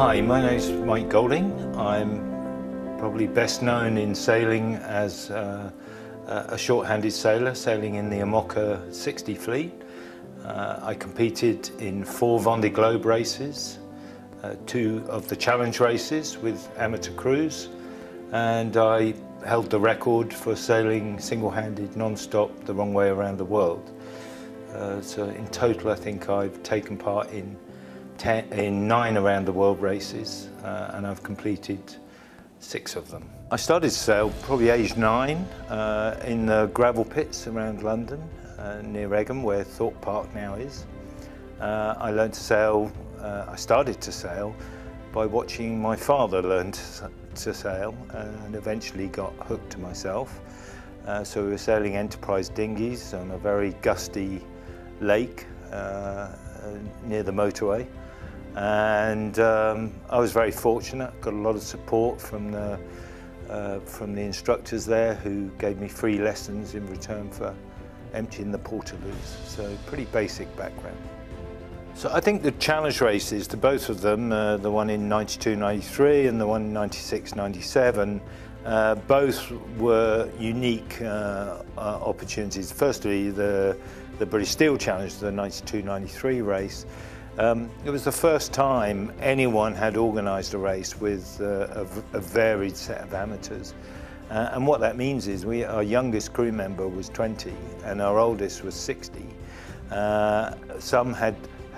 Hi, my name's Mike Golding. I'm probably best known in sailing as uh, a short-handed sailor, sailing in the IMOCA 60 fleet. Uh, I competed in four Vendée Globe races, uh, two of the challenge races with amateur crews, and I held the record for sailing single-handed non-stop the wrong way around the world. Uh, so in total I think I've taken part in ten, in nine around the world races uh, and I've completed six of them. I started to sail probably age nine uh, in the gravel pits around London uh, near Egham where Thorpe Park now is. Uh, I learned to sail, uh, I started to sail by watching my father learn to, to sail and eventually got hooked to myself. Uh, so we were sailing enterprise dinghies on a very gusty lake uh, near the motorway and um, I was very fortunate. Got a lot of support from the uh, from the instructors there who gave me free lessons in return for emptying the portaloos. So pretty basic background. So I think the challenge races, to both of them, uh, the one in 92-93 and the one in 96-97, uh, both were unique uh, uh, opportunities. Firstly, the, the British Steel Challenge, the 92-93 race, um, it was the first time anyone had organised a race with uh, a, a, varied set of amateurs. Uh, and what that means is we, our youngest crew member was 20 and our oldest was 60. Uh, some had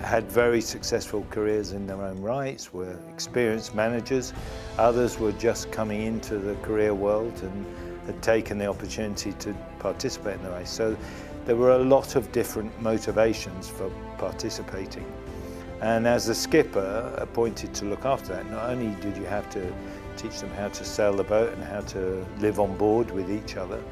had very successful careers in their own rights, were experienced managers. Others were just coming into the career world and had taken the opportunity to participate in the race. So there were a lot of different motivations for participating. And as the skipper appointed to look after that, not only did you have to teach them how to sail the boat and how to live on board with each other,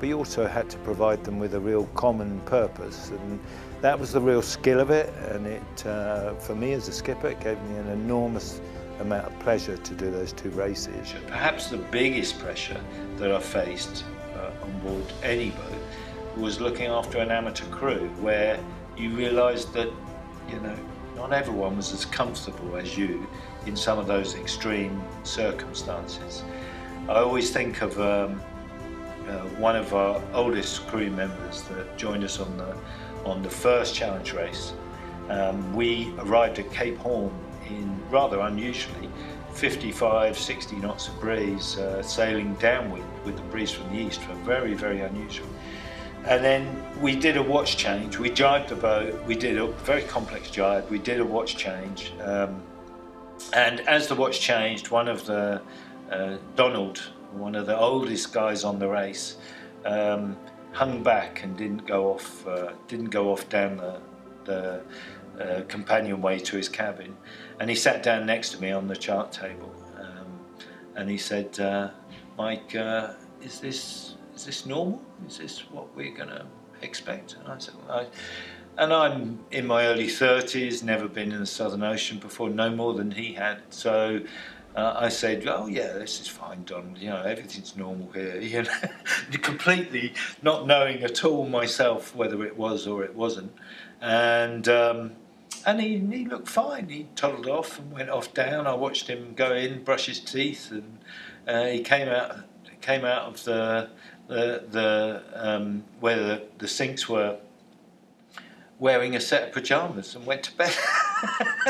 but you also had to provide them with a real common purpose. And that was the real skill of it. And it, uh, for me as a skipper, it gave me an enormous amount of pleasure to do those two races. Perhaps the biggest pressure that I faced uh, on board any boat was looking after an amateur crew where you realised that, you know, not everyone was as comfortable as you in some of those extreme circumstances. I always think of um, uh, one of our oldest crew members that joined us on the on the first challenge race. Um, we arrived at Cape Horn in rather unusually 55, 60 knots of breeze, uh, sailing downwind with the breeze from the east, very, very unusual. And then we did a watch change. We jibed the boat. We did a very complex jibe. We did a watch change. Um, and as the watch changed, one of the, uh, Donald, one of the oldest guys on the race, um, hung back and didn't go off, uh, didn't go off down the, the uh, companionway to his cabin. And he sat down next to me on the chart table. Um, and he said, uh, Mike, uh, is this is this normal? Is this what we're going to expect? And I said, well, I, and I'm in my early 30s, never been in the Southern Ocean before, no more than he had. So uh, I said, oh yeah, this is fine, Donald, you know, everything's normal here. You know, completely not knowing at all myself whether it was or it wasn't. And, um, and he, he looked fine. He toddled off and went off down. I watched him go in, brush his teeth, and uh, he came out came out of the the, the um, where the, the sinks were wearing a set of pajamas and went to bed.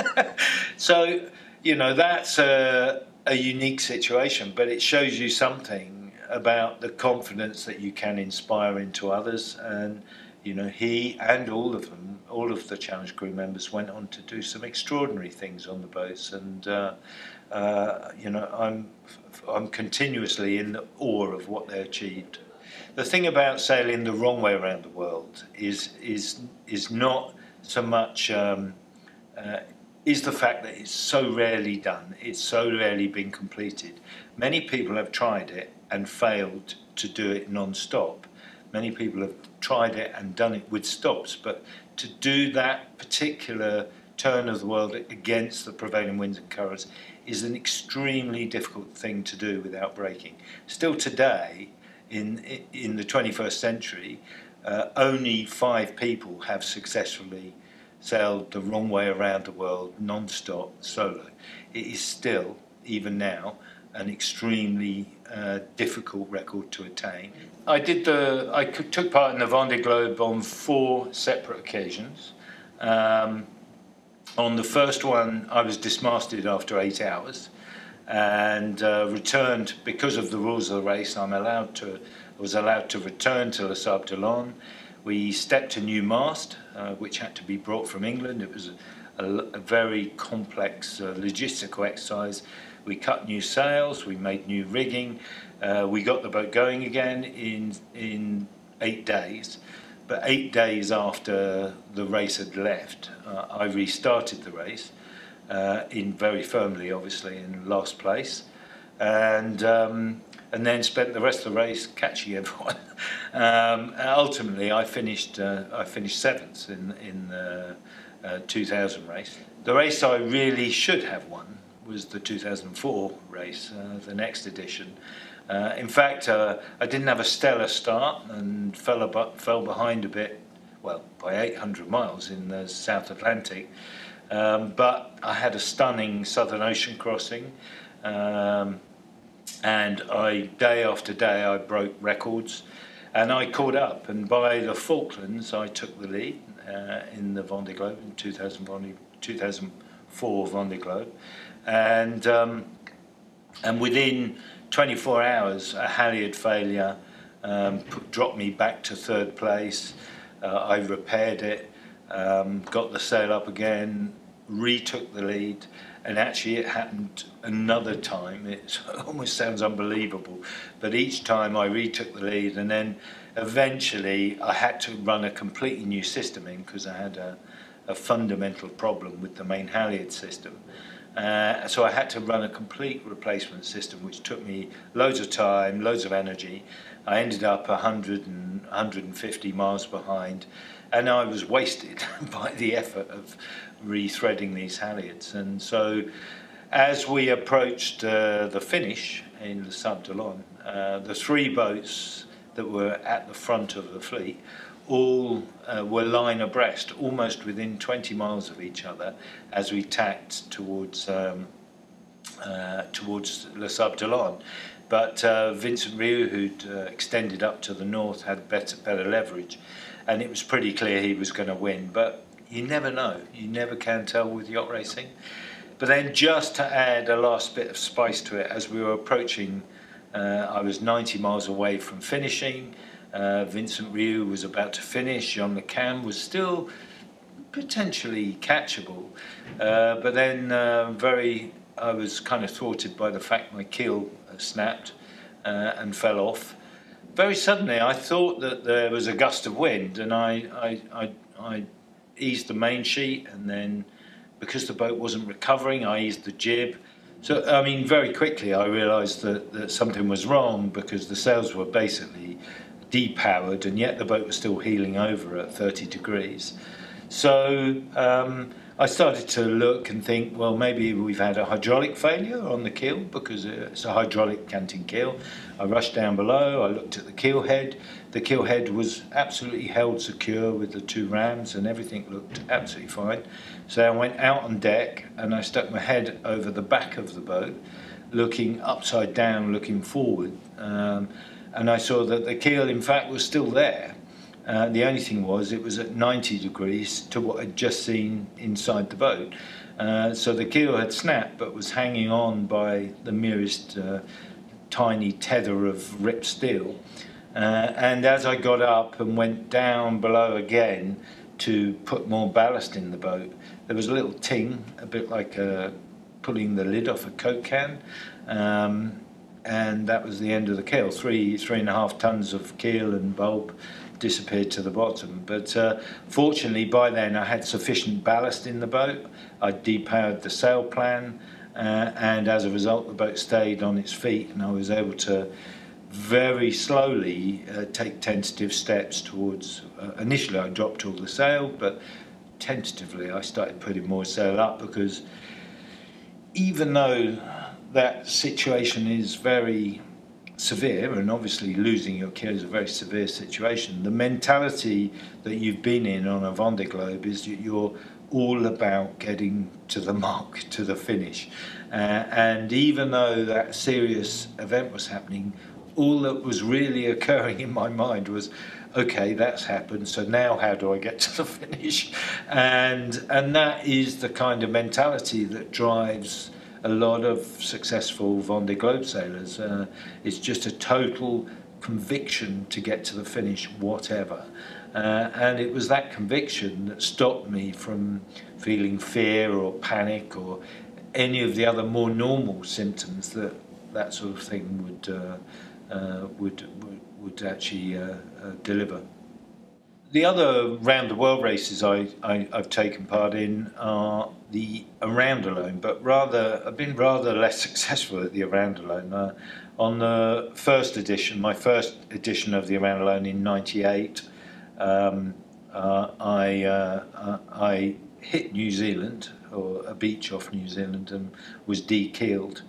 so, you know, that's a, a unique situation, but it shows you something about the confidence that you can inspire into others. And, you know, he and all of them, all of the challenge crew members went on to do some extraordinary things on the boats. And, uh, uh, you know, I'm, I'm continuously in awe of what they achieved the thing about sailing the wrong way around the world is is is not so much um, uh, is the fact that it's so rarely done. It's so rarely been completed. Many people have tried it and failed to do it non-stop. Many people have tried it and done it with stops, but to do that particular turn of the world against the prevailing winds and currents is an extremely difficult thing to do without breaking. Still today, in, in the 21st century, uh, only five people have successfully sailed the wrong way around the world non-stop solo. It is still, even now, an extremely uh, difficult record to attain. I did the, I took part in the Vendée Globe on four separate occasions. Um, on the first one, I was dismasted after eight hours and uh, returned because of the rules of the race. I'm allowed to, was allowed to return to Les Sables d'Olonne. We stepped a new mast, uh, which had to be brought from England. It was a, a, a very complex uh, logistical exercise. We cut new sails, we made new rigging, uh, we got the boat going again in in eight days. But eight days after the race had left, uh, I restarted the race uh, in very firmly, obviously, in last place, and um, and then spent the rest of the race catching everyone. um, ultimately, I finished uh, I finished seventh in in the uh, 2000 race. The race I really should have won was the 2004 race, uh, the next edition. Uh, in fact, uh, I didn't have a stellar start and fell, fell behind a bit, well, by 800 miles in the South Atlantic. Um, but I had a stunning Southern Ocean crossing, um, and I day after day I broke records, and I caught up. And by the Falklands, I took the lead uh, in the Vendée Globe in 2000 Vendée, 2004 Vendée Globe, and um, and within 24 hours, a halyard failure um, put, dropped me back to third place. Uh, I repaired it, um, got the sail up again, retook the lead, and actually it happened another time. It almost sounds unbelievable, but each time I retook the lead, and then eventually I had to run a completely new system in because I had a, a fundamental problem with the main halyard system. Uh, so I had to run a complete replacement system, which took me loads of time, loads of energy. I ended up 100 and 150 miles behind, and I was wasted by the effort of rethreading these halyards. And so, as we approached uh, the finish in the Sables d'Olonne, uh, the three boats that were at the front of the fleet all uh, were line abreast, almost within 20 miles of each other, as we tacked towards um, uh, towards Les Sables d'Olonne. But uh, Vincent Riou, who'd uh, extended up to the north, had better better leverage, and it was pretty clear he was going to win. But you never know; you never can tell with yacht racing. But then, just to add a last bit of spice to it, as we were approaching, uh, I was 90 miles away from finishing. Uh, Vincent Riou was about to finish. Jean Le Cam was still potentially catchable, uh, but then uh, very I was kind of thwarted by the fact my keel snapped uh, and fell off. Very suddenly, I thought that there was a gust of wind, and I, I, I, I eased the main sheet, and then because the boat wasn't recovering, I eased the jib. So, I mean, very quickly I realised that, that something was wrong because the sails were basically depowered, and yet the boat was still heeling over at 30 degrees. So um, I started to look and think, well, maybe we've had a hydraulic failure on the keel because it's a hydraulic canting keel. I rushed down below, I looked at the keel head. The keel head was absolutely held secure with the two rams and everything looked absolutely fine. So I went out on deck and I stuck my head over the back of the boat, looking upside down, looking forward. Um, and I saw that the keel, in fact, was still there. Uh, the only thing was it was at 90 degrees to what I'd just seen inside the boat. Uh, so the keel had snapped but was hanging on by the merest uh, tiny tether of ripped steel. Uh, and as I got up and went down below again to put more ballast in the boat, there was a little ting, a bit like uh, pulling the lid off a Coke can. Um, and that was the end of the keel. Three, three and a half tons of keel and bulb disappeared to the bottom. But uh, fortunately, by then I had sufficient ballast in the boat. I depowered the sail plan, uh, and as a result, the boat stayed on its feet, and I was able to very slowly uh, take tentative steps towards. Uh, initially, I dropped all the sail, but tentatively, I started putting more sail up because even though that situation is very severe, and obviously losing your kid is a very severe situation. The mentality that you've been in on a Vendée Globe is that you're all about getting to the mark, to the finish. Uh, and even though that serious event was happening, all that was really occurring in my mind was, okay, that's happened. So now, how do I get to the finish? And and that is the kind of mentality that drives a lot of successful Vendée Globe sailors. Uh, it's just a total conviction to get to the finish, whatever. Uh, and it was that conviction that stopped me from feeling fear or panic or any of the other more normal symptoms that that sort of thing would uh, uh, would, would, would actually uh, uh, deliver. The other round the world races I, I, have taken part in are the Around Alone, but rather I've been rather less successful at the Around Alone. Uh, on the first edition, my first edition of the Around Alone in '98, um, uh, I uh, I hit New Zealand or a beach off New Zealand and was de-keeled.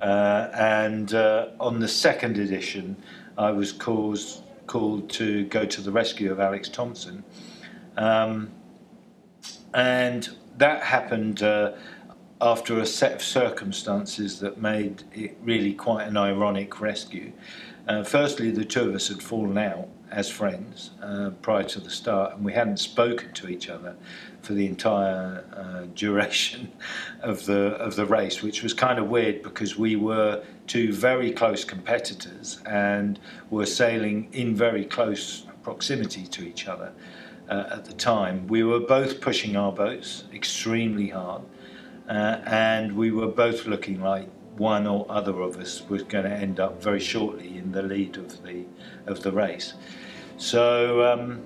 Uh, and uh, on the second edition, I was caused, called to go to the rescue of Alex Thomson. Um, and that happened uh, after a set of circumstances that made it really quite an ironic rescue. Uh, firstly, the two of us had fallen out as friends uh, prior to the start, and we hadn't spoken to each other for the entire uh, duration of the of the race, which was kind of weird because we were two very close competitors and were sailing in very close proximity to each other uh, at the time. We were both pushing our boats extremely hard, uh, and we were both looking like one or other of us was going to end up very shortly in the lead of the of the race. So um,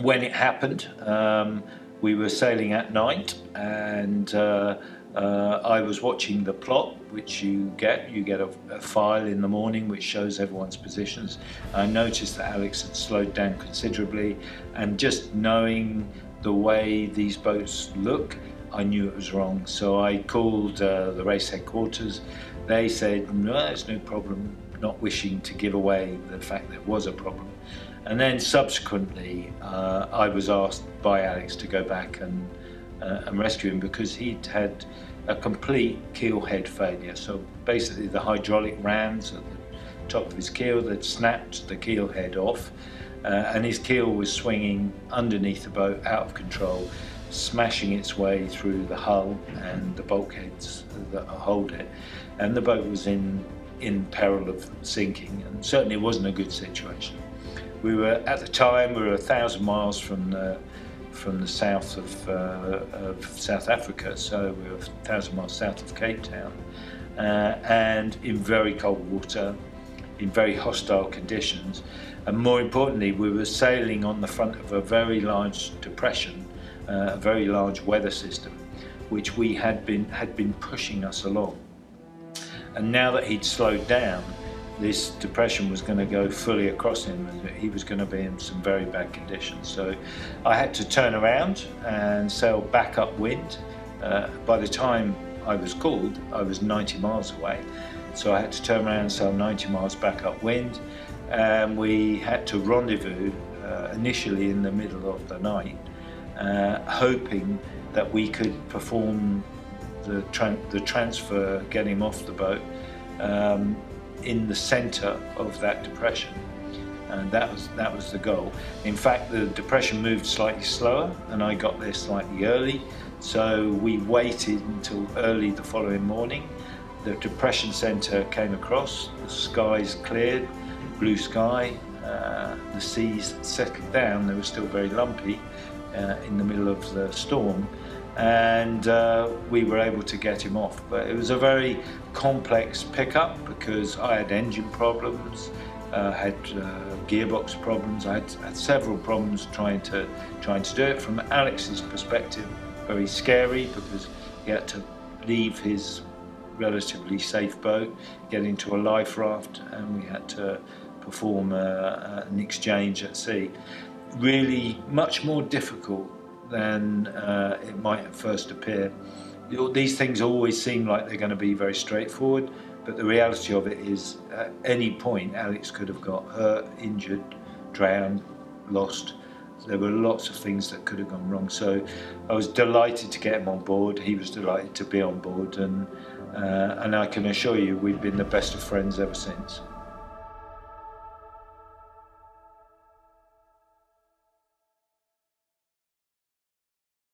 when it happened, um, we were sailing at night, and uh, uh, I was watching the plot, which you get. You get a, a, file in the morning which shows everyone's positions. I noticed that Alex had slowed down considerably, and just knowing the way these boats look, I knew it was wrong. So I called uh, the race headquarters. They said, no, there's no problem, not wishing to give away the fact there was a problem. And then subsequently, uh, I was asked by Alex to go back and, uh, and rescue him because he'd had a complete keel head failure. So basically, the hydraulic rams at the top of his keel that snapped the keel head off, uh, and his keel was swinging underneath the boat out of control smashing its way through the hull and the bulkheads that hold it. And the boat was in, in peril of sinking, and certainly it wasn't a good situation. We were, at the time, we were a thousand miles from the, from the south of, uh, of South Africa, so we were a thousand miles south of Cape Town, uh, and in very cold water, in very hostile conditions. And more importantly, we were sailing on the front of a very large depression uh, a very large weather system, which we had been had been pushing us along. And now that he'd slowed down, this depression was going to go fully across him and he was going to be in some very bad conditions. So I had to turn around and sail back upwind. Uh, by the time I was called, I was 90 miles away. So I had to turn around and sail 90 miles back upwind. And we had to rendezvous uh, initially in the middle of the night uh, hoping that we could perform the, tra the transfer, get him off the boat um, in the centre of that depression. And that was, that was the goal. In fact, the depression moved slightly slower and I got there slightly early. So we waited until early the following morning. The depression centre came across, the skies cleared, blue sky, uh, the seas settled down, they were still very lumpy, uh, in the middle of the storm and uh, we were able to get him off. But it was a very complex pickup because I had engine problems, uh, had uh, gearbox problems, I had, had, several problems trying to trying to do it. From Alex's perspective, very scary because he had to leave his relatively safe boat, get into a life raft, and we had to perform uh, an exchange at sea really much more difficult than uh, it might at first appear. These things always seem like they're going to be very straightforward, but the reality of it is at any point Alex could have got hurt, injured, drowned, lost. there were lots of things that could have gone wrong. So I was delighted to get him on board. He was delighted to be on board, and uh, and I can assure you we've been the best of friends ever since.